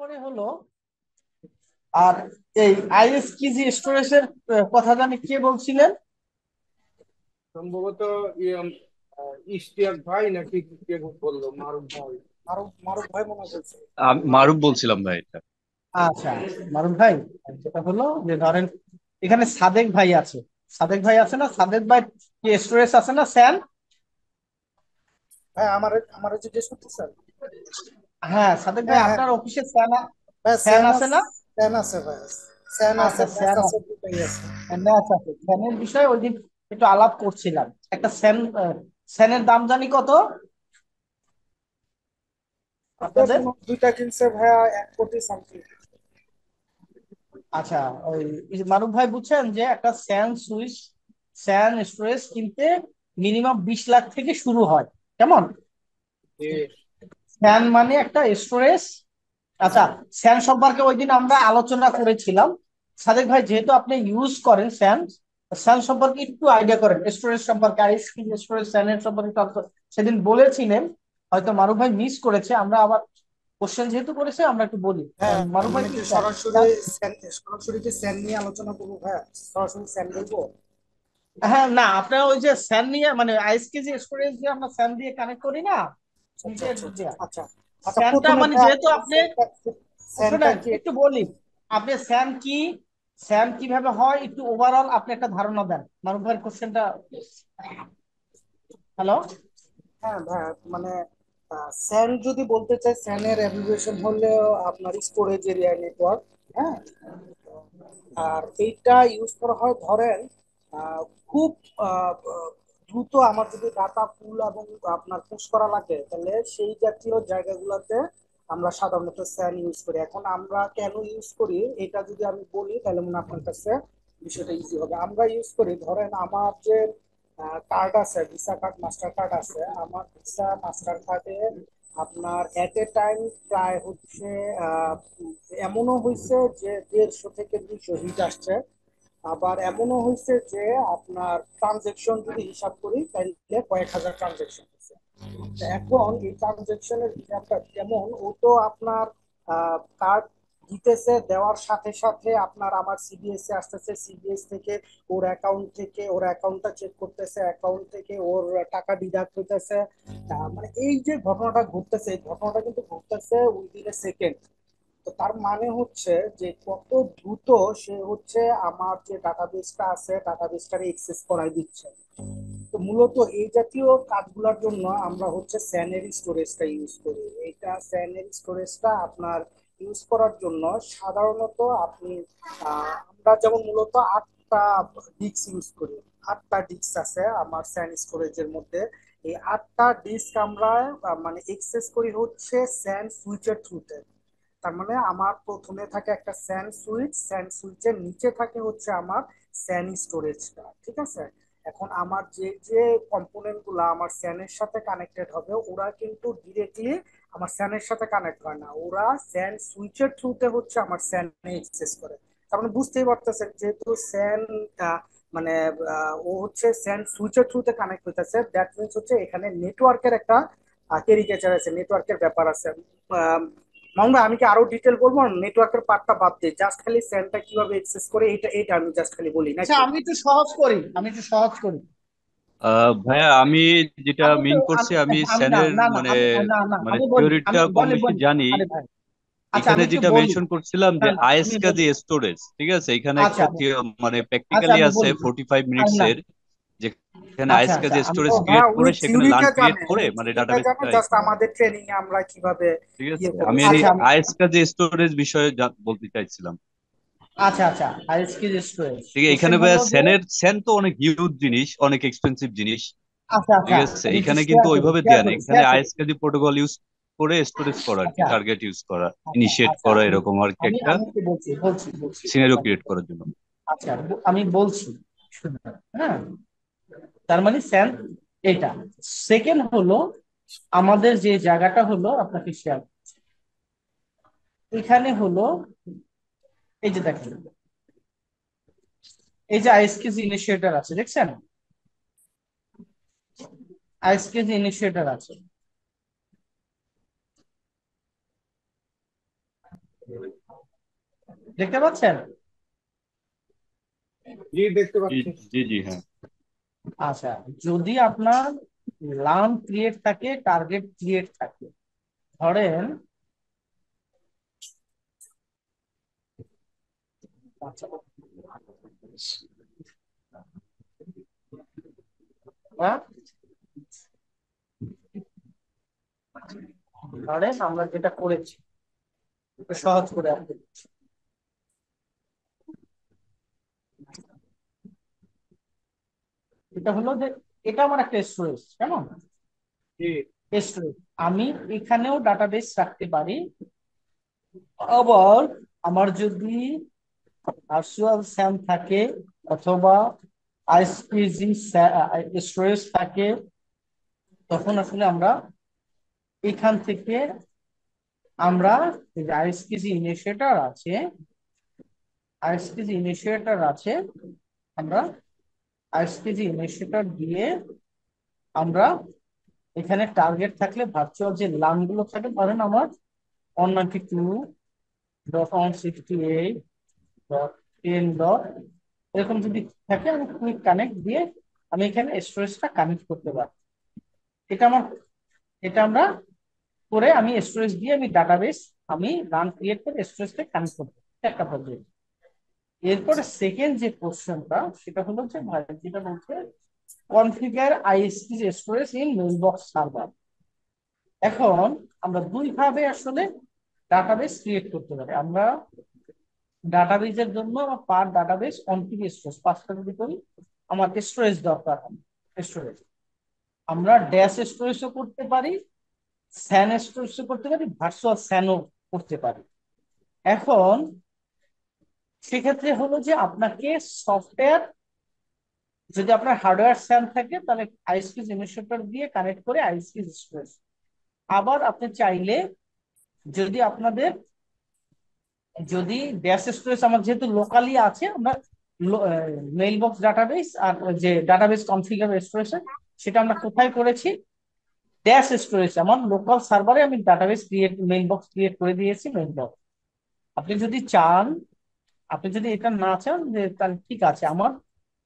এরপরে হলো আর এই আইএস কি জি স্টোরেজের কথা জানি কে বলছিলেন? সম্ভবত ইয়ে, ইশতিয়াক ভাই নাকি কে বলল? মারুফ ভাই। মারুফ মারুফ ভাই মনে করছে মারুফ বলছিলাম ভাই এটা। আচ্ছা মারুফ ভাই যেটা হলো যে ধরেন এখানে সাদেক ভাই আছে। সাদেক ভাই আছে না? সাদেক ভাই কি স্টোরেজ আছে না স্যান ভাই আমার আমার জিজ্ঞেস করতেছেন হ্যাঁ সাদেক ভাই হ্যাঁ, হ্যাঁ। আপনার অফিসে স্যান ভাই ফ্যান আছে না? ফ্যান আছে ভাই। ফ্যান আছে আচ্ছা, ফ্যান ফ্যান আছে দুটাই আছে। স্যানের বিষয়ে ওই দিন একটু আলাপ করছিলাম। একটা স্যান স্যানের দাম জানি কত? আপনাদের? দুইটা কিনছে ভাইয়া এক কোটি সামথিং আচ্ছা ওই মারুফ ভাই বুঝছেন যে একটা স্যান সুইচ স্যান স্টোরেজ কিনতে মিনিমাম বিশ লাখ থেকে শুরু হয়। কেমন? স্যান মানে একটা স্টোরেজ আচ্ছা স্যান সম্পর্কে ওই দিন আমরা আলোচনা করেছিলাম। সাদেক ভাই যেহেতু আপনি ইউজ করেন স্যান স্যান সম্পর্কে একটু আইডিয়া করেন। স্টোরেজ সম্পর্কে আইস কি স্টোরেজ স্যানের সম্পর্কে সেদিন বলেছিলেন। হয়তো মারুফ ভাই মিস করেছে আমরা আবার কোশ্চেন যেহেতু করেছে আমরা একটু বলি। হ্যাঁ মারুফ ভাই মানে সরাসরি স্যান সরাসরি কি স্যান নিয়ে আলোচনা করব ভাইয়া সরাসরি স্যান বলব হ্যাঁ না আপনার ওই যে স্যান নিয়ে মানে আইস কেজি স্টোরেজ দিয়ে আমরা স্যান দিয়ে কানেক্ট করি না? আচ্ছা স্যানটা মানে যেহেতু আপনি শুনেন একটু বলি আপনি স্যান কি? স্যান কীভাবে হয়? একটু ওভারঅল আপনি একটা ধারণা দেন। মারুফ ভাইয়ের কোশ্চেনটা হ্যালো হ্যাঁ মানে স্যান যদি বলতে চাই স্যানের অ্যাব্রিভিয়েশন হলো আপনার স্টোরেজ এরিয়া নেটওয়ার্ক হ্যাঁ? আর এইটা ইউজ করা হয় ধরেন আহ, খুব আহ, দ্রুত আমার যদি ডাটা ফুল এবং আপনার পুশ করা লাগে, তাহলে সেই জাতীয় জায়গাগুলোতে আমরা সাধারণত স্যান ইউজ করি। এখন আমরা কেন ইউজ করি, এটা যদি আমি বলি, তাহলে মনে আপনার কাছে বিষয়টা ইজি হবে। আমরা ইউজ করি, ধরেন আমার যে কার্ড আছে ভিসা কার্ড মাস্টার কার্ড আছে, আমার ভিসা মাস্টার কার্ডে আপনার এট এ টাইম প্রায় হচ্ছে এমনও হয়েছে যে দেড়শো থেকে দুইশো হিট আসছে। আবার এমনও হয়েছে যে আপনার ট্রানজেকশন যদি হিসাব করি, তাহলে কয়েক হাজার ট্রানজেকশন হচ্ছে তো এখন এই ট্রানজেকশনের হিসাবটা যেমন ও তো আপনার কার্ড দিতেছে, দেওয়ার সাথে সাথে আপনার আমার সিবিএস এ আসতেছে সিবিএস থেকে ওর অ্যাকাউন্ট থেকে, ওর অ্যাকাউন্টটা চেক করতেছে অ্যাকাউন্ট থেকে ওর টাকা ডিডাক্ট হইতেছে। মানে এই যে ঘটনাটা ঘটতেছে, এই ঘটনাটা কিন্তু ঘটতেছে উইদিন এ সেকেন্ড তো তার মানে হচ্ছে যে কত দ্রুত সে হচ্ছে আমার যে ডাটাবেসটা আছে ডাটাবেসটারে এক্সেস করাই দিচ্ছে। তো মূলত এই জাতীয় কাজগুলোর জন্য আমরা হচ্ছে স্যানের স্টোরেজটা ইউজ করি। এইটা স্যানের স্টোরেজটা আপনার ইউজ করার জন্য সাধারণত আপনি আমরা যেমন মূলত আটটা ডিস্ক ইউজ করি। আটটা ডিস্ক আছে আমার স্যান স্টোরেজের মধ্যে। এই আটটা ডিস্ক আমরা মানে এক্সেস করি হচ্ছে স্যান সুইচের থ্রুতে তার মানে আমার প্রথমে থাকে একটা স্যান্ড সুইচ স্যান সুইচের নিচে থাকে হচ্ছে আমার স্যান স্টোরেজটা ঠিক আছে? এখন আমার যে যে কম্পোনেন্টগুলা আমার স্যানের সাথে কানেক্টেড হবে, ওরা কিন্তু ডিরেক্টলি আমার স্যানের সাথে কানেক্ট হয় না। ওরা স্যান সুইচের থ্রুতে হচ্ছে আমার স্যানে অ্যাক্সেস করে। তার মানে বুঝতেই পারতেছেন, যেহেতু স্যান মানে ও হচ্ছে স্যান সুইচের থ্রুতে কানেক্ট হইতেছে দ্যাট মিনস হচ্ছে এখানে নেটওয়ার্কের একটা ক্যারিকেচার আছে নেটওয়ার্কের ব্যাপার আছে। মামুন ভাই, আমি কি আরও ডিটেল বলব? নেটওয়ার্কের পার্টটা বাদ দিয়ে জাস্ট খালি স্যানটা কীভাবে অ্যাক্সেস করে এটা এটা আমি জাস্ট খালি বলি নাকি? আচ্ছা আমি একটু সহজ করি আমি একটু সহজ করি। আহ, ভাইয়া আমি যেটা মিন করছি আমি স্যানের না না মানে না না মানে থিওরিটা কম বেশি জানি। আচ্ছা এখানে যেটা মেনশন করছিলাম যে না না আইএস আমি স্টোরেজ ঠিক আছে? এখানে একটা মানে আচ্ছা প্র্যাকটিক্যালি আছে বলি ফোর্টি ফাইভ মিনিটস এর যেখানে আচ্ছা আমি স্টোরেজ ক্রিয়েট করে সেখানে থিওরিটা ক্রিয়েট করে মানে জানে জাস্ট আমাদের ট্রেনিং এ আমরা কীভাবে ঠিক ইয়ে আমি আচ্ছা আইএস স্টোরেজ বিষয়ে বলতে চাইছিলাম। আচ্ছা আচ্ছা আইএস কি স্টোরেজ ঠিক আছে এখানে হলো যে স্যান তো অনেক হিউজ জিনিস অনেক এক্সপেন্সিভ জিনিস। আচ্ছা ঠিক আচ্ছা আছে এখানে কিন্তু ওইভাবে দেয়া নেই। এখানে শেয়ার করি। আইএস কাজে প্রোটোকল ইউজ করে স্টোরেজ করা কি আচ্ছা টার্গেট ইউজ করা ইনিশিয়েট করা এরকম আর কি একটা সিনারিও ক্রিয়েট করার জন্য। আচ্ছা আমি বলছি হ্যাঁ? তার মানে স্যান এটা। সেকেন্ড হলো আমাদের যে জায়গাটা হলো আপনাকে শেয়ার এখানে হলো এই যে দেখেন এই যে আইএসকেজ ইনিশিয়েটর আছে দেখছেন? আইএসকেজ ইনিশিয়েটর আছে। দেখতে পাচ্ছেন? জি দেখতে পাচ্ছি। জি জি হ্যাঁ। আচ্ছা যদি আপনার লার্ন ক্রিয়েট থাকে টার্গেট ক্রিয়েট থাকে, ধরেন আচ্ছা? ধরেন আমরা যেটা করেছি সহজ করে আপনি এটা হলো যে এটা আমার একটা স্টোরেজ কেমন? স্টোরেজ আমি এখানেও ডাটাবেস রাখতে পারি। আবার আমার যদি ভার্চুয়াল স্যাম থাকে অথবা আইএসপিজি স্টোরেজ থাকে তখন আসলে আমরা এখান থেকে আমরা আইএসপিজি ইনিশিয়েটার আছে আইএসপিজি ইনিশিয়েটার আছে আমরা আইএসপিজি ইনিশিয়েটর দিয়ে আমরা এখানে টার্গেট থাকলে ভার্চুয়াল যে লাইনগুলো থাকে, ধরেন আমার one ninety two dot one sixty eight dot ten dot এরকম যদি থাকে, আমি কুইক কানেক্ট দিয়ে আমি এখানে স্টোরেজটা কানেক্ট করতে পারি এটা আমার, এটা আমরা করে আমি স্টোরেজ দিয়ে আমি ডাটাবেস আমি রান ক্রিয়েট করে স্টোরেজটা কানেক্ট করতে একটা পদ্ধতি এরপরে সেকেন্ড যে কোশ্চেনটা সেটা হলো যে ভাই যেটা বলছে configure ISP storage in mailbox server এখন আমরা দুই ভাবে আসলে ডাটাবেস ক্রিয়েট করতে পারি। আমরা ডাটাবেজের জন্য পার ডাটাবেস কনফিগ স্টোরেজ পাঁচটা যদি করি আমার স্টোরেজ দরকার স্টোরেজ আমরা ড্যাশ স্টোরেজও করতে পারি স্যান স্টোরেজও করতে পারি ভার্চুয়াল স্যানও করতে পারি। এখন সেক্ষেত্রে হলো যে আপনাকে সফটওয়্যার যদি আপনার হার্ডওয়্যার স্যান থাকে, তাহলে আইএসপি ইনিশিয়েটর দিয়ে কানেক্ট করে আইএসপি স্টোরেজ আবার আপনি চাইলে যদি আপনাদের, যদি ড্যাশ স্টোরেজ আমার যেহেতু লোকালি আছে, আমরা মেইল বক্স ডাটাবেস আর যে ডাটাবেস কনফিগার স্টোরেজ সেটা আমরা কোথায় করেছি? ড্যাশ স্টোরেজ আমার লোকাল সার্ভারে আমি database create mail box create করে দিয়েছি মেইল বক্স আপনি যদি চান আপনি যদি এটা না চান, যে তাহলে ঠিক আছে, আমার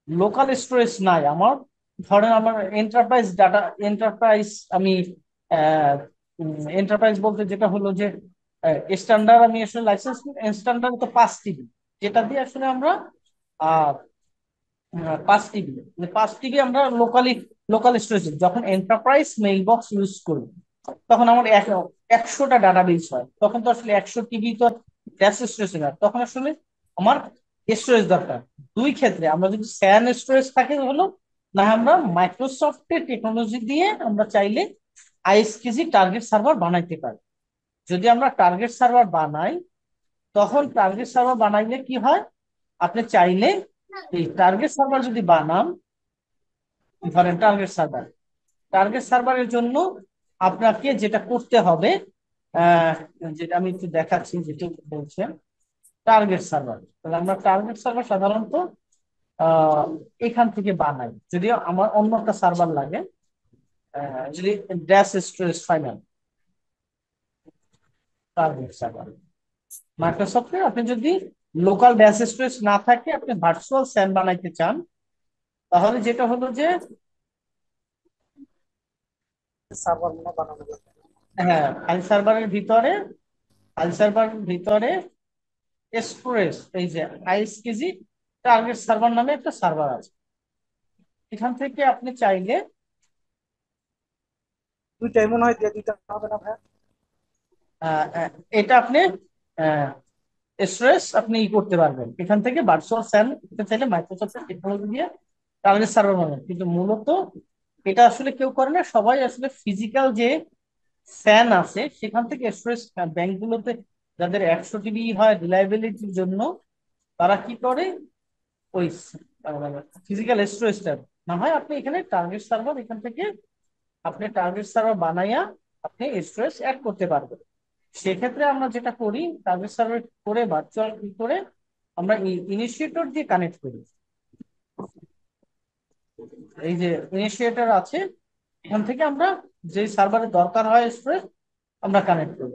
লোকাল স্টোরেজ নাই। আমার ধরেন আমার এন্টারপ্রাইজ ডাটা এন্টারপ্রাইজ আমি এন্টারপ্রাইজ বলতে যেটা হলো যে স্ট্যান্ডার্ড আমি আসলে লাইসেন্স স্ট্যান্ডার্ড তো পাঁচ টিবি। যেটা দিয়ে আসলে আমরা পাঁচ টিবি পাঁচ টিবি আমরা লোকালি লোকাল স্টোরেজ যখন এন্টারপ্রাইজ মেইল বক্স ইউজ করি, তখন আমার একশোটা ডাটাবেস হয়। তখন তো আসলে একশো টিবি তো ড্যাশ স্টোরেজ না তখন আসলে আমার স্টোরেজ দরকার। দুই ক্ষেত্রে আমরা যদি স্যান স্টোরেজ থাকে হলো, না আমরা মাইক্রোসফটের টেকনোলজি দিয়ে আমরা চাইলে আইএসকেজি টার্গেট সার্ভার বানাইতে পারি। যদি আমরা টার্গেট সার্ভার বানাই, তখন টার্গেট সার্ভার বানাইলে কি হয়? আপনি চাইলে এই টার্গেট সার্ভার যদি বানান, ধরেন টার্গেট সার্ভার টার্গেট সার্ভারের জন্য আপনাকে যেটা করতে হবে যেটা আমি একটু দেখাচ্ছি, যেটা বলছেন টার্গেট সার্ভার তাহলে আমরা টার্গেট সার্ভার সাধারণত এখান থেকে বানাই। যদিও আমার অন্য একটা সার্ভার লাগে যদি dash storage final target server মাইক্রোসফটে আপনি যদি লোকাল ড্যাশ স্টোরেজ না থাকে আপনি ভার্চুয়াল স্যান বানাইতে চান তাহলে যেটা হলো যে সার্ভার বানানো হ্যাঁ ফাইল সার্ভারের ভিতরে ফাইল সার্ভারের ভিতরে স্টোরেজ এই যে আইস কেজি টার্গেট সার্ভার নামে একটা সার্ভার আছে। এখান থেকে আপনি চাইলে দুইটাই মনে হয় দিয়ে দিতে হবে না ভাই? এটা আপনি স্টোরেজ আপনি ই করতে পারবেন। এখান থেকে ভার্চুয়াল স্যান চাইলে মাইক্রোসফটের টেকনোলজি দিয়ে টার্গেট সার্ভার বানাবেন। কিন্তু মূলত এটা আসলে কেউ করে না সবাই আসলে ফিজিক্যাল যে স্যান আছে সেখান থেকে স্টোরেজ ব্যাংকগুলোতে যাদের একশো টিবি হয় রিলায়েবিলিটির জন্য, তারা কি করে? ওই ফিজিক্যাল স্টোরেজটা না হয় আপনি এখানে টার্গেট সার্ভার এখান থেকে আপনি টার্গেট সার্ভার বানাইয়া আপনি স্টোরেজ অ্যাড করতে পারবেন। সেক্ষেত্রে আমরা যেটা করি টার্গেট সার্ভার করে ভার্চুয়াল কি করে, আমরা ইনিশিয়েটর দিয়ে কানেক্ট করি। এই যে ইনিশিয়েটর আছে, এখান থেকে আমরা যে সার্ভারের দরকার হয় স্টোরেজ আমরা কানেক্ট করি।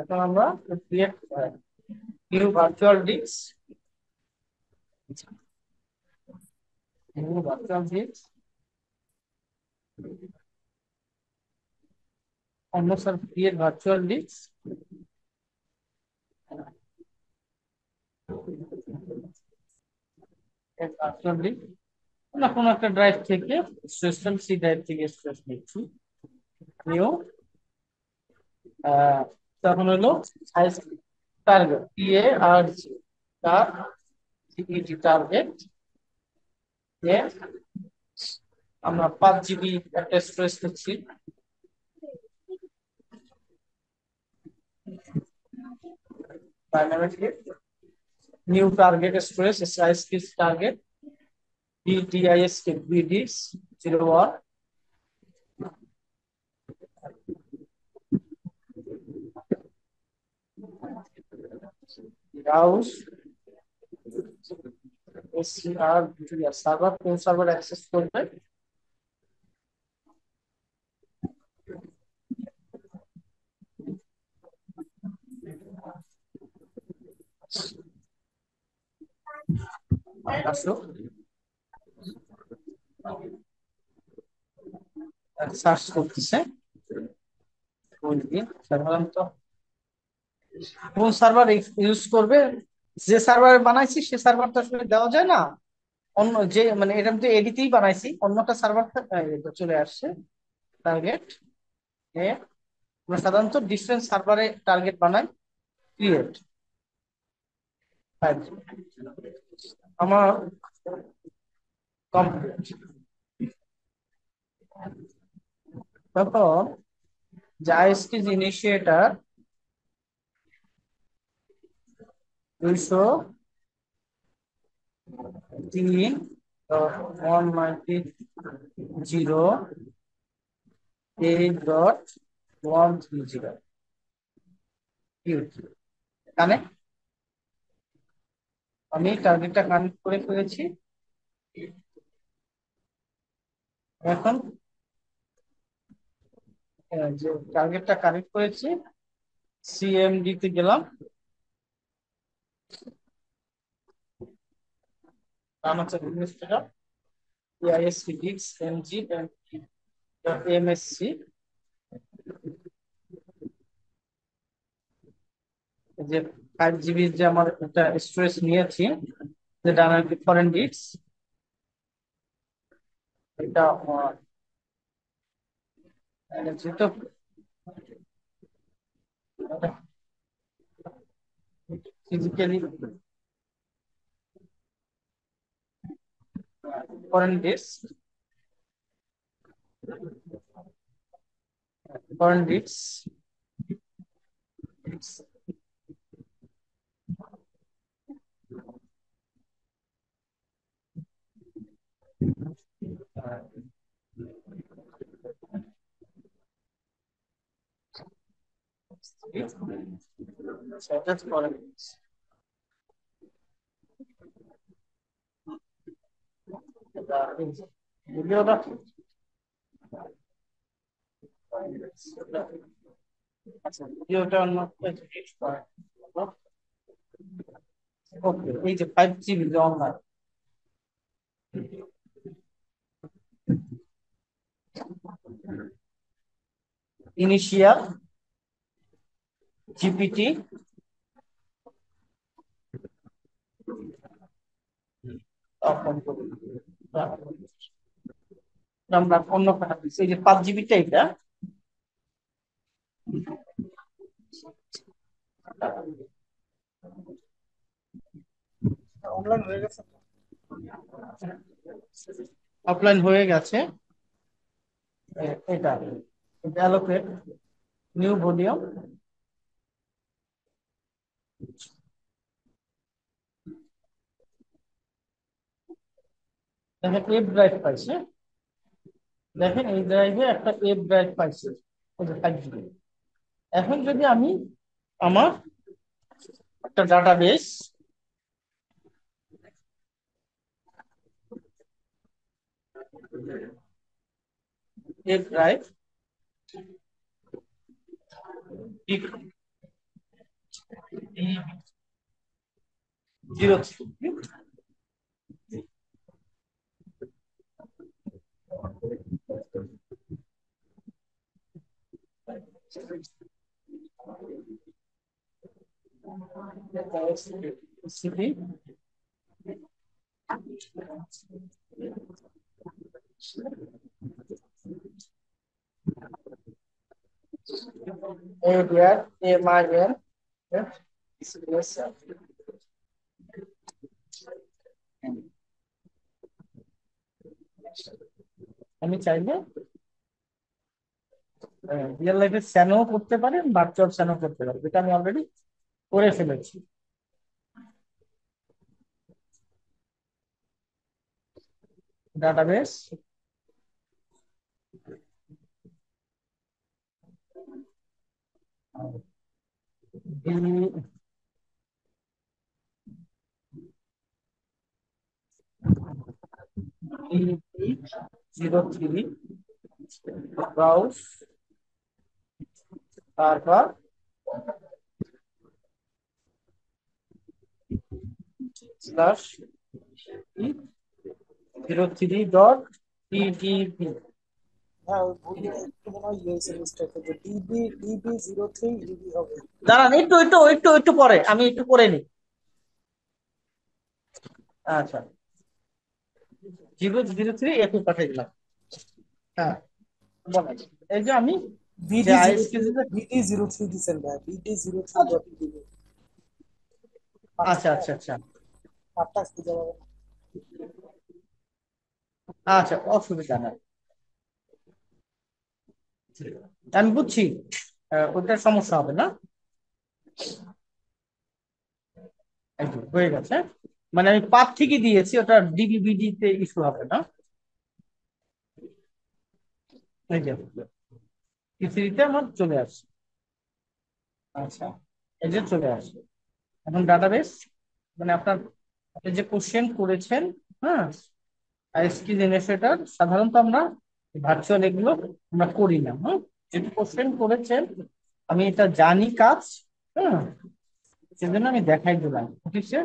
এখন আমরা create new virtual disk new virtual disk অন্য sir create virtual disk virtual disk না কোনো একটা ড্রাইভ থেকে সিস্টেম সি ড্রাইভ থেকে স্ট্রেস নিচ্ছি নিউ তখন হলো টিএ আর টার্গেট আমরা পাঁচ জিবি একটা স্টোরেজ নিচ্ছি। New target storage target DTISK BDs zero one browse SCR server কোন সার্ভার অ্যাক্সেস করবে আসো সার্চ করতেছে সাধারণত কোন সার্ভার ইউজ করবে। যে সার্ভার বানাইছি, সে সার্ভার তো আসলে দেওয়া যায় না। অন্য যে মানে এটা তো এডিতেই বানাইছি, অন্যটা সার্ভার চলে আসছে টার্গেট আমরা সাধারণত ডিফারেন্ট সার্ভারে টার্গেট বানাই ক্রিয়েট আমার কমপ্লিট তখন জাইস্কিজ ইনিশিয়েটার দুইশো তিন one ninety zero eight dot one three zero এখানে আমি টার্গেটটা কানেক্ট করে ফেলেছি। এখন যে টার্গেটটা কানেক্ট করেছি সিএমডি তে গেলাম। নাম হচ্ছে অ্যাডমিনিস্ট্রেটর এআইএসসি ডিক্স এমজি এমএসসি যে ফাইভ জিবি যে আমার একটা স্টোরেজ নিয়েছি যে ডায়নামিক ফরেন ডিটস এটা যেহেতু physically On this. On this. so that's current is ভিডিওটা আচ্ছা ভিডিওটা অন্য ওকে এই যে five GB online initial GPT আমরা অন্য এই যে পাঁচ জিবিটা এটা। অনলাইন হয়ে গেছে অফলাইন হয়ে গেছে। এটা এটা অ্যালোকেট নিউ ভলিউম দেখেন এফ ড্রাইভ পাইছে। দেখেন এই ড্রাইভে একটা এফ ড্রাইভ পাইছে। এখন যদি আমি আমার একটা database F drive zero Seguir? Mulher e Thank you. আমি চাইলে রিয়েল লাইফে স্যানো করতে পারেন ভার্চুয়াল স্যানো করতে পারেন, যেটা আমি অলরেডি করে ফেলেছি। ডাটাবেস জিরো থ্রি ব্রাউজ তারপর স্ল্যাশ জিরো থ্রি ডট ভুল একটু মনে হয় ইয়ে দাঁড়ান পরে আমি একটু করে নিই আচ্ছা। জিরো জিরো থ্রি একটু পাঠিয়ে দিলাম। হ্যাঁ বলেন এই যে আমি যে জিরো থ্রি জিরো থ্রি দিচ্ছেন ভাই বিডি জিরো থ্রি ডট আচ্ছা। আচ্ছা আচ্ছা পাঁচটা খুঁজে পাবেন আচ্ছা অসুবিধা নাই। আমি বুঝছি ওটার সমস্যা হবে না? হয়ে গেছে। মানে আমি পাত ঠিকই দিয়েছি ওটা ডিবিবিডি তে ইস্যু হবে না। এই যে আমার চলে আসছে। আচ্ছা। এই যে চলে আসছে। এখন ডাটাবেস মানে আপনার আপনি যে কোশ্চেন করেছেন হ্যাঁ আইএসকি জেনারেটর সাধারণত আমরা ভার্চুয়াল এগুলো আমরা করি না হ্যাঁ যেহেতু কোশ্চেন করেছেন আমি এটা জানি কাজ হ্যাঁ সেজন্য আমি দেখাই দিলাম। ঠিক আছে?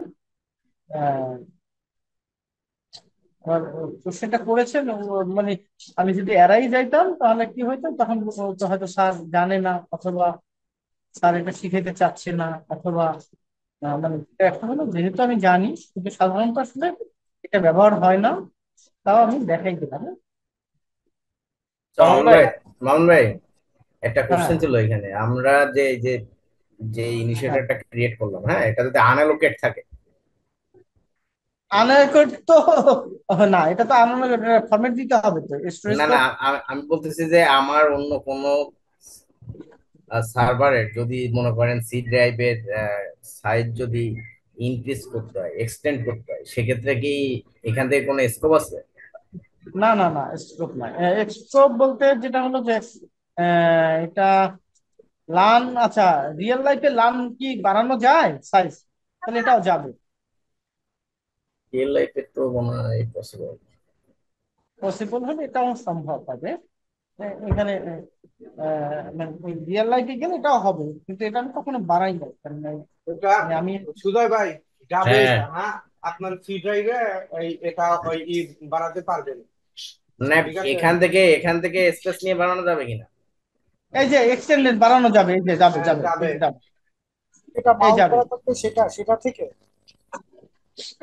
কোশ্চেনটা করেছেন ও- মানে আমি যদি এড়াই যাইতাম তাহলে কি হইতো তখন হয়তো স্যার জানে না অথবা স্যার এটা শিখাইতে চাচ্ছে না অথবা আহ, মানে একটা হলো যেহেতু আমি জানি কিন্তু সাধারণত আসলে এটা ব্যবহার হয় না তাও আমি দেখাই দিলাম? মামুন ভাই মামুন ভাই একটা কোশ্চেন হ্যাঁ। ছিল এখানে আমরা যে যে যে ইনিশিয়েটরটা ক্রিয়েট করলাম হ্যাঁ এটা যদি আনঅ্যালোকেট থাকে আনঅ্যালোকেট তো না এটা তো আনঅ্যালোকেট ফরম্যাট দিতে হবে তো না না আমি বলতেছি যে আমার অন্য কোনো সার্ভারের যদি মনে করেন সি ড্রাইভের সাইজ যদি ইনক্রিজ করতে হয় এক্সটেন্ড করতে হয় সেক্ষেত্রে কি এখান থেকে কোনো স্কোপ আছে? না না না স্ট্রোক নাই। স্ট্রোক বলতে যেটা হলো যে এটা লান আচ্ছা রিয়েল লাইফে লান কি বাড়ানো যায় সাইজ তাহলে এটাও যাবে। রিয়েল লাইফে তো মনে হয় পসিবল পসিবল হলে এটাও সম্ভব হবে। এখানে রিয়েল লাইফে গেলে এটাও হবে কিন্তু এটা আমি কখনো বাড়াই নাই। কারণ এই- এটা মানে আমি সুজয় ভাই যাবে হ্যাঁ। আপনার সি ড্রাইভে এই এটা ওই বাড়াতে পারবেন। মানে আছে। এখান থেকে এখান থেকে স্পেস নিয়ে বানানো যাবে কিনা এই যে এক্সটেন্ডেড বাড়ানো যাবে এই যে যাবে হ্যাঁ, যাবে যাবে। এটা সেটা সেটা থেকে?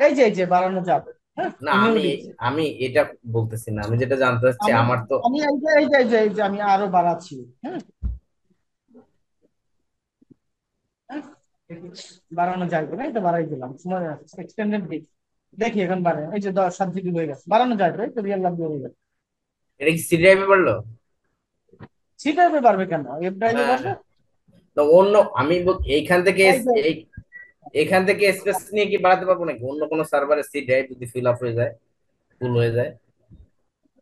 এই যে এই যে বাড়ানো যাবে। হ্যাঁ না আমি আমি এটা বলতেছি না। আমি যেটা জানতে চাচ্ছি আমার তো আমি এই যে এই যে এই যে এই যে আমি আরও বাড়াচ্ছি। হ্যাঁ? হ্যাঁ? বাড়ানো যাবে না এটা বাড়াই দিলাম। সময় এক্সটেন্ডেড দিক দেখি এখন বাড়ে এই যে দশ সাত জিবি হয়ে গেছে। বাড়ানো যাবে তো রিয়েল লাভ হয়ে গেছে। এটা কি সি ড্রাইভে সি ড্রাইভে বাড়বে কেন? এফ ড্রাইভে হ্যাঁ। বাড়বে? তো অন্য আমি এইখান থেকে এখান থেকে স্পেস নিয়ে কি বাড়াতে পারব নাকি? অন্য কোনো সার্ভারে সি ড্রাইভ যদি ফিল আপ হয়ে যায় ফুল হয়ে যায়।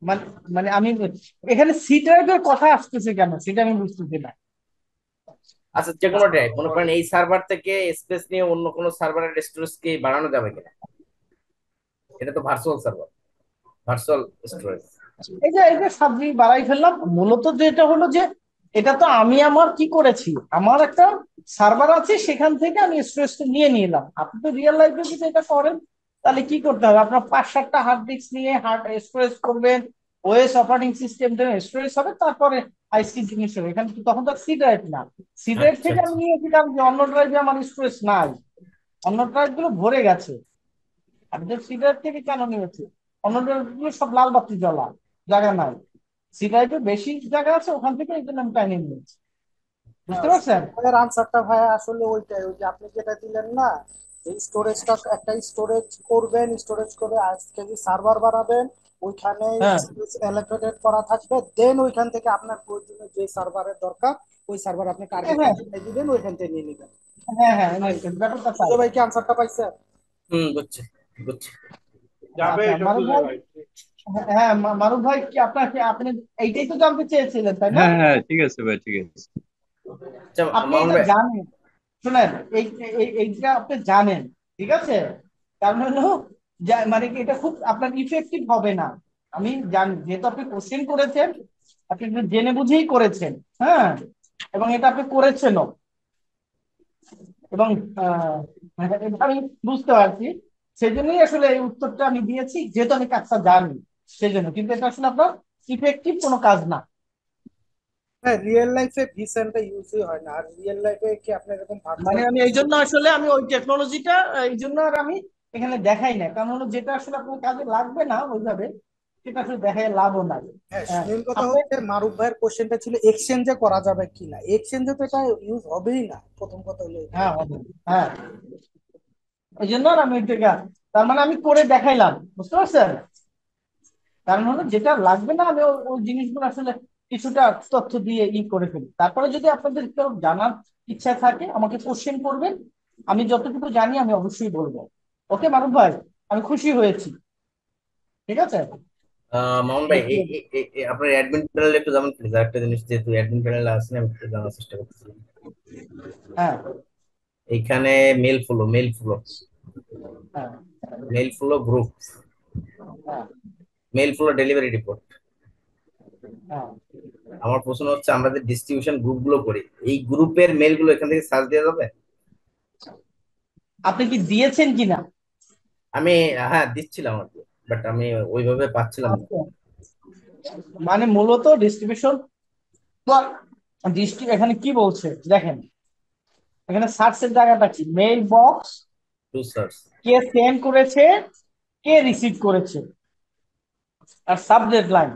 মানে মানে আমি এখানে সি ড্রাইভের কথা আসতেছে কেন? সেটা আমি বুঝতেছি না। আচ্ছা যে কোনো ড্রাইভ মনে করেন এই সার্ভার থেকে স্পেস নিয়ে অন্য কোনো সার্ভারের স্টোরেজ কি বাড়ানো যাবে কিনা? এটা তো ভার্চুয়াল সার্ভার ভার্চুয়াল স্টোরেজ এই যে এই যে সাবজেক্ট বাড়াই ফেললাম মূলত যেটা হলো যে এটা তো আমি আমার কি করেছি? আমার একটা সার্ভার আছে সেখান থেকে আমি স্টোরেজটা নিয়ে নিলাম। আপনি তো রিয়েল লাইফে যদি এটা করেন তাহলে কি করতে হবে? আপনার পাঁচ সাতটা হার্ড ডিস্ক নিয়ে হার্ড স্টোরেজ করবেন ওএস অপারেটিং সিস্টেম থেকে স্টোরেজ হবে তারপরে আইসি জিনিস হবে। এখানে তখন তো সি ড্রাইভ না। সি ড্রাইভ আচ্ছা, থেকে আচ্ছা। আমি নিয়েছিলাম যে অন্য ড্রাইভে আমার স্টোরেজ নাই। অন্য ড্রাইভগুলো ভরে গেছে। আমি তো সি ড্রাইভ থেকে কেন নিয়েছি? অন্য ড্রাইভগুলো সব লাল বাতি জ্বলা জায়গা নাই। সি বেশি জায়গা আছে ওখান থেকে এই জন্য আমি টাইনে নিয়েছি বুঝতে পারছেন এর আনসারটা ভাই আসলে ওইটাই ওই যে আপনি যেটা দিলেন না এই স্টোরেজটা একটা স্টোরেজ করবেন স্টোরেজ করে আজ কেজি সার্ভার বানাবেন ওইখানে হ্যাঁ। অ্যালোকেটেড করা থাকবে দেন ওইখান থেকে আপনার প্রয়োজনীয় যে সার্ভারের দরকার ওই সার্ভার আপনি টার্গেট হ্যাঁ। দিবেন ওইখান থেকে নিয়ে নেবেন হ্যাঁ হ্যাঁ হ্যাঁ, ব্যাপারটা ভাই কি আনসারটা পাইছেন হুম বুঝছি বুঝছি যাবে আচ্ছা, ভাই? হ্যাঁ মারুফ ভাই কি আপনার আপনি এইটাই তো জানতে চেয়েছিলেন তাই না? হ্যাঁ হ্যাঁ ঠিক আছে ভাই ঠিক আছে। আচ্ছা আপনি এটা জানেন। শুনেন এই এই- এইটা আপনি জানেন ঠিক আছে? কারণ হলো মানে কি এটা খুব আপনার ইফেক্টিভ হবে না। আমি জানি যেহেতু আপনি কোশ্চেন করেছেন আপনি জেনে বুঝেই করেছেন হ্যাঁ? এবং এটা আপনি করেছেনও। এবং আহ, এটা আমি বুঝতে পারছি। সেই জন্যই আসলে এই উত্তরটা আমি দিয়েছি যেহেতু আমি কাজটা জানি। সেই জন্য কিন্তু এটা আসলে আপনার ইফেক্টিভ কোনো কাজ না। হ্যাঁ রিয়েল লাইফে ভিসেনটা ইউজই হয় না। আর রিয়েল লাইফে কি আপনি এরকম মানে আমি এই জন্য আসলে আমি ওই টেকনোলজিটা এই জন্য আর আমি এখানে দেখাই না কারণ হলো যেটা আসলে আপনার কাজে লাগবে না ওইভাবে সেটা আসলে দেখাই লাভও নাই। হ্যাঁ হ্যাঁ, মেন কথা হচ্ছে মারুফ ভাইয়ের কোশ্চেনটা ছিল এক্সচেঞ্জে করা যাবে কিনা? এক্সচেঞ্জে তো এটা ইউজ হবেই না। প্রথম কথা হলো হ্যাঁ হবে হ্যাঁ। এই জন্য আর আমি ওইটাকে তার মানে আমি করে দেখাইলাম। বুঝতে পারছেন? কারণ হলো যেটা লাগবে না আমি ওই- জিনিসগুলো আসলে কিছুটা তথ্য দিয়ে ই করে ফেলি। তারপরে যদি আপনাদের কেউ জানার ইচ্ছা থাকে আমাকে কোশ্চেন করবেন আমি যতটুকু জানি আমি অবশ্যই বলব। ওকে মারুফ ভাই আমি খুশি হয়েছি। ঠিক আছে? মামুন ভাই আপনার অ্যাডমিন প্যানেল একটু যেমন প্লিজ আরেকটা জিনিস যেহেতু অ্যাডমিন প্যানেলে আছেন আমি একটু জানার চেষ্টা করতেছি হ্যাঁ। এইখানে মেল ফ্লো মেল ফ্লো হ্যাঁ। মেল ফ্লো গ্রুপ হ্যাঁ। মেল ফ্লো ডেলিভারি রিপোর্ট আমার প্রশ্ন হচ্ছে আমরা যে ডিস্ট্রিবিউশন গ্রুপগুলো করি এই গ্রুপের মেলগুলো এখান থেকে সার্চ দেওয়া যাবে? আপনি কি দিয়েছেন কিনা? আমি হ্যাঁ দিচ্ছিলাম আর কি বাট আমি ওইভাবে পাচ্ছিলাম না। মানে মূলত ডিস্ট্রিবিউশন ডিস্ট্রি এখানে কি বলছে? দেখেন এখানে সার্চের জায়গাটা কি? মেইল বক্স টু সার্চ কে সেন্ড করেছে কে রিসিভ করেছে? আর সাবজেক্ট লাইন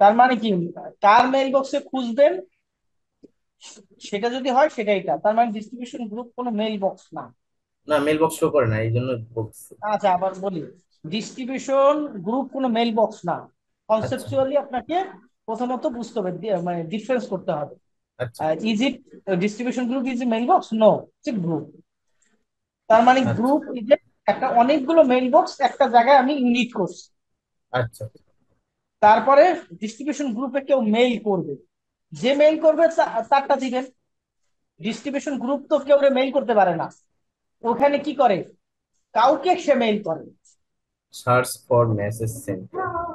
তার মানে কি? কার মেইল বক্সে খুঁজবেন সেটা যদি হয় সেটা এটা তার মানে ডিস্ট্রিবিউশন গ্রুপ কোনো মেইল বক্স না। না মেল বক্স শো করে না এই জন্য আচ্ছা আবার বলি। ডিস্ট্রিবিউশন গ্রুপ কোনো মেইল বক্স না। কনসেপচুয়ালি আপনাকে প্রথমত বুঝতে হবে মানে ডিফারেন্স করতে হবে। Is it distribution group is a mail box no it's group তার মানে। গ্রুপ ইজ একটা অনেকগুলো মেইল বক্স একটা জায়গায় আমি ইউনিট করছি। আচ্ছা। তারপরে ডিস্ট্রিবিউশন গ্রুপে কেউ মেইল করবে। যে মেইল করবে তারটা দিবেন। ডিস্ট্রিবিউশন গ্রুপ তো কেউ মেইল করতে পারে না। ওখানে কি করে? কাউকে সে মেইল করে। সার্চ ফর মেসেজ সেন্ড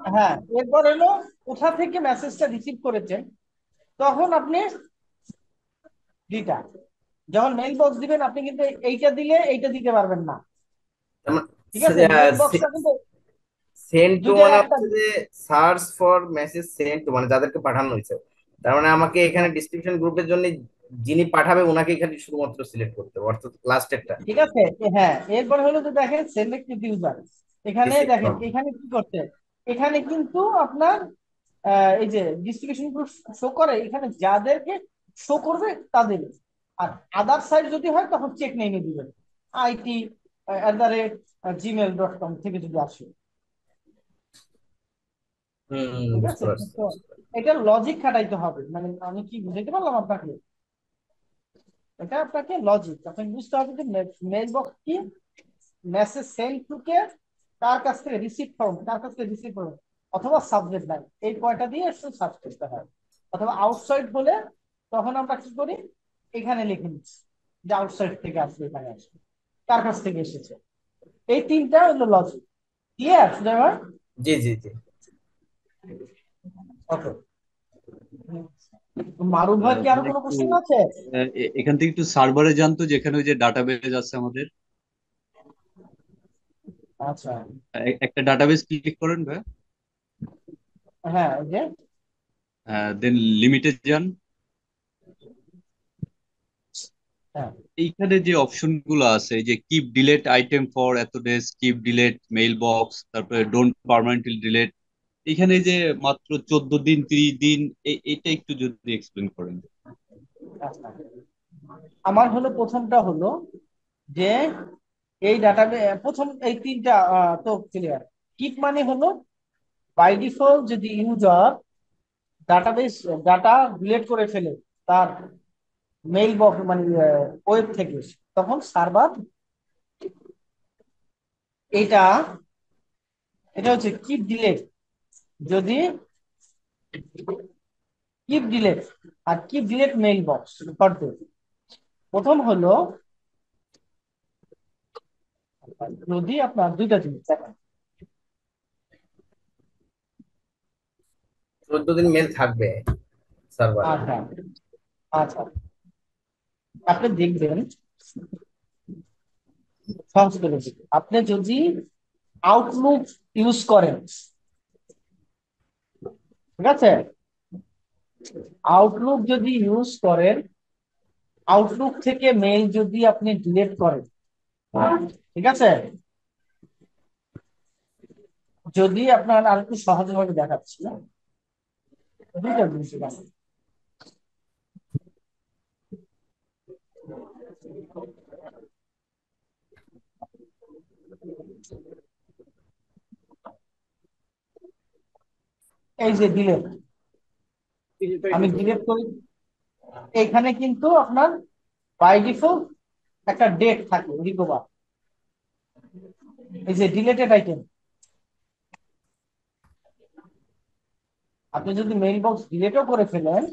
হ্যাঁ এরপর হলো কোথা থেকে মেসেজটা রিসিভ করেছেন? তখন আপনি দুইটা যখন মেইল বক্স দিবেন আপনি কিন্তু এইটা দিলে এইটা দিতে পারবেন না। ঠিক আছে সেন্ড টু মানে হচ্ছে যে search for message send to মানে যাদেরকে পাঠানো হয়েছে। তার মানে আমাকে এখানে ডিস্ট্রিবিউশন গ্রুপের জন্য যিনি পাঠাবে ওনাকে এখানে শুধুমাত্র সিলেক্ট করতে হবে অর্থাৎ লাস্টেরটা ঠিক আছে হ্যাঁ এরপর হলো যে দেখেন সিলেক্টিভ ইউজার এখানে দেখেন এখানে কি করছে? এখানে কিন্তু আপনার এই যে ডিস্ট্রিবিউশন গ্রুপ শো করে এখানে যাদেরকে শো করবে তাদের। আর আদার সাইড যদি হয় তখন চেক নেমে দিবেন। IT at the rate Gmail dot com থেকে যদি আসে। ঠিক আছে? তো এটা লজিক খাটাইতে হবে। মানে আমি কি বুঝাইতে পারলাম আপনাকে? এটা আপনাকে লজিক আপনাকে বুঝতে হবে যে মেল বক্স কি? মেসেজ সেন্ড টু কে? কার কাছ থেকে রিসিভ ফর্ম কার কাছ থেকে রিসিভ ফর্ম অথবা সাবজেক্ট লাইন এই কয়টা দিয়ে শুধু সার্চ করতে হয়। অথবা আউটসাইড হলে তখন আমরা কি করি? এখানে লিখে নিচ্ছি যে আউটসাইড থেকে আসবে এখানে আসবে। কার কাছ থেকে এসেছে। এই তিনটা হলো লজিক ক্লিয়ার জি জি জি। ওকে মারুফ ভাই কি আরও কোনো কোশ্চেন আছে? এখান থেকে একটু সার্ভারে যান তো যেখানে ওই যে ডাটাবেজ আছে আমাদের। আচ্ছা। একটা ডাটাবেজ ক্লিক করেন ভাই। হ্যাঁ যে। দেন লিমিটে যান হ্যাঁ এইখানে যে অপশনগুলো আছে যে কিপ ডিলেট আইটেম ফর এত days keep delete mail box তারপরে ডোন্ট পার্মানেন্টলি ডিলেট এখানে যে মাত্র চোদ্দ দিন তিরিশ দিন এটা একটু যদি এক্সপ্লেন করেন। আমার হলো প্রথমটা হলো যে এই ডাটা প্রথম এই তিনটা তো ক্লিয়ার কিপ মানে হলো বাই ডিফল্ট যদি ইউজার ডাটাবেস ডাটা ডিলেট করে ফেলে তার মেইল বক্স মানে ওয়েব থেকে তখন সার্ভার এটা এটা হচ্ছে কিপ ডিলেট যদি কিপ ডিলেট আর কিপ ডিলেট মেইল বক্স করতে। প্রথম হলো যদি আপনার দুইটা জিনিস দেখেন চোদ্দ দিন মেল থাকবে সার্ভার। আচ্ছা আচ্ছা। আপনি দেখবেন আপনি যদি আউটলুক ইউজ করেন, ঠিক আছে? আউটলুক যদি ইউজ করেন আউটলুক থেকে মেইল যদি আপনি ডিলেট করেন, ঠিক আছে? যদি আপনার আর একটু সহজভাবে দেখাচ্ছি দুইটা জিনিস। এই যে ডিলেট আমি ডিলিট করি। এখানে কিন্তু আপনার বাই ডিফল্ট একটা ডেট থাকে রিকভার। এই যে ডিলেটেড আইটেম আপনি যদি মেইল বক্স ডিলেটও করে ফেলেন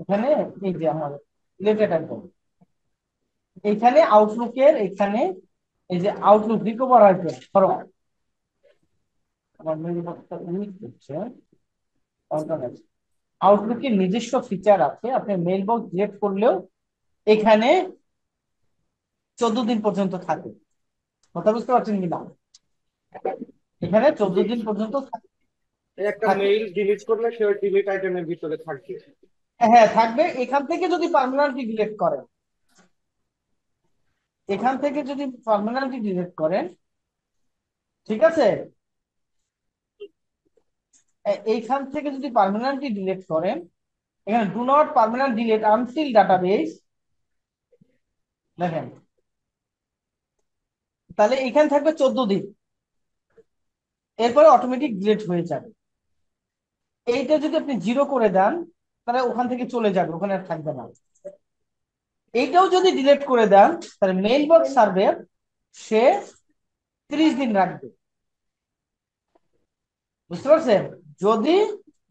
এখানে এই যে আমার ডিলেটেড আইটেম এখানে আউটলুকের এখানে এই যে আউটলুক রিকভার আমার ইউজ করছে। আউটলুকের নিজস্ব ফিচার আছে। আপনি মেইল বক্স ডিলেট করলেও এখানে চোদ্দ দিন পর্যন্ত থাকে। কথা বুঝতে পারছেন কিনা? এখানে চোদ্দ দিন পর্যন্ত থাকে। একটা মেইল ডিলিট করলে সে ডিলিট আইটেমের ভিতরে থাকবে। হ্যাঁ থাকবে। এখান থেকে যদি পার্মানেন্টলি ডিলিট করেন এখান থেকে যদি পার্মানেন্টলি ডিলিট করেন ঠিক আছে? এইখান থেকে যদি পার্মানেন্টলি ডিলিট করেন এখানে do not permanent delete until database দেখেন। তাহলে এখানে থাকবে চোদ্দ দিন। এরপরে অটোমেটিক ডিলিট হয়ে যাবে। এইটা যদি আপনি জিরো করে দেন তাহলে ওখান থেকে চলে যাবে ওখানে আর থাকবে না। এইটাও যদি ডিলিট করে দেন তাহলে মেইল বক্স সার্ভে সে ত্রিশ দিন রাখবে। বুঝতে পারছেন? যদি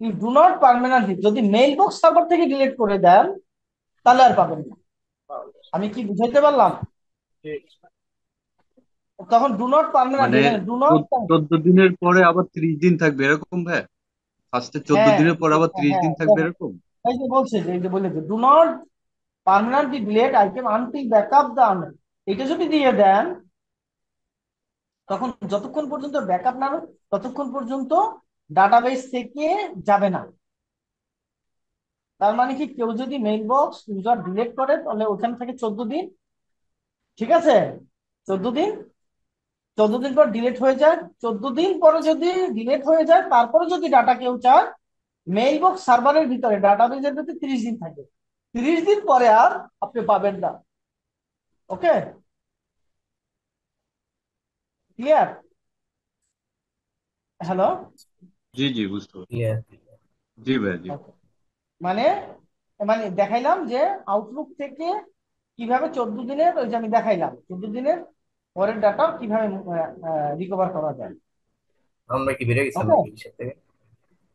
ইউ ডু নট পার্মানেন্টলি যদি মেইল বক্স সার্ভার থেকে ডিলিট করে দেন তাহলে আর পাবেন না। আমি কি বুঝাইতে পারলাম? তখন ডু নট পার্মানেন্ট মানে ডু নট চোদ্দ দিনের পরে আবার ত্রিশ দিন থাকবে এরকম ভাই? ফার্স্টে চোদ্দ হ্যাঁ, দিনের পর আবার ত্রিশ হ্যাঁ, দিন থাকবে হ্যাঁ। এরকম? এই যে বলছে এই যে বলেছে do not permanently delete item until backup দান এটা যদি দিয়ে দেন তখন যতক্ষণ পর্যন্ত ব্যাকআপ না ততক্ষণ পর্যন্ত ডাটাবেস থেকে যাবে না। তার মানে কি কেউ যদি মেইল বক্স ইউজার ডিলিট করে তাহলে ওখান থেকে চোদ্দ দিন ঠিক আছে? চোদ্দ দিন চোদ্দ দিন পর ডিলেট হয়ে যায়। চোদ্দ দিন পরে যদি ডিলেট হয়ে যায় তারপরে যদি ডাটা কেউ চায় মেইল বক্স সার্ভারের ভিতরে ডাটাবেজের ভিতরে তিরিশ দিন থাকে। তিরিশ দিন পরে আর আপনি পাবেন না। ওকে ক্লিয়ার হ্যালো জি জি বুঝতে পারছি। জি ভাইয়া জি। মানে মানে দেখাইলাম যে আউটলুক থেকে কীভাবে চোদ্দ দিনের ওই যে আমি দেখাইলাম চোদ্দ দিনের পরের ডাটা কীভাবে রিকভার করা যায়? আমরা কি বেরিয়ে গেছিলাম. বিষয় থেকে?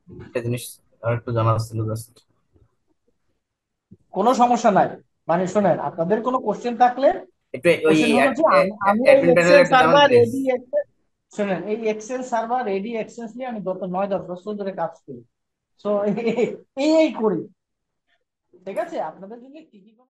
একটা জিনিস আর একটু জানা ছিল জাস্ট কোনো সমস্যা নাই। মানে শোনেন আপনাদের কোনো কোশ্চেন থাকলে এক্সেল শোনেন এই এক্সেল সার্ভার রেডি এক্সেন্স নিয়ে আমি গত নয় দশ বছর ধরে কাজ করি। সো এই এই করি। ঠিক আছে? আপনাদের যদি কি কি